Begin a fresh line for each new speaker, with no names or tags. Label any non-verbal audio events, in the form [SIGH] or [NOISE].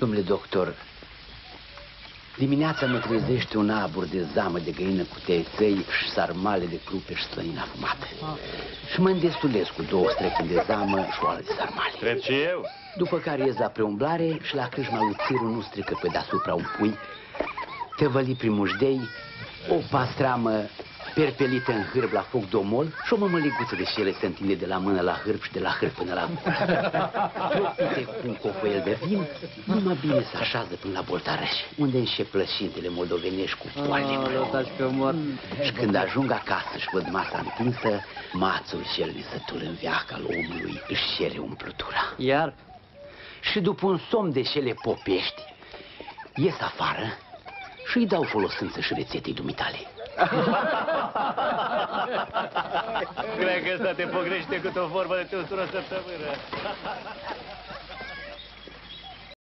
Domnule doctor, dimineața mă trezește un abur de zamă de găină cu teței și sarmale de crupe și slănina fumată. Și mă îndestulez cu două streche de zamă și o altă de sarmale.
Cred și eu.
După care ies la preumblare și la crâșma lui Țiru nu strică pe deasupra un pui, tăvăli prin mușdei, o pastramă perpelită în hârb la foc domol și o mămăliguță de șele se întinde de la mână la hârb și de la hârb până la Uite cu un cofoiel de vin, numai bine se așează până la Boltareș, unde înșe plășintele moldovenești cu poale Și când ajung acasă și văd masa întinsă, mațul cel visătul în viaca al omului își cere umplutura.
Iar?
Și după un somn de șele popești, ies afară și îi dau folosință și rețetei dumitale. [LAUGHS]
Cred că ăsta te pogrește cât o vorbă de te o săptămână.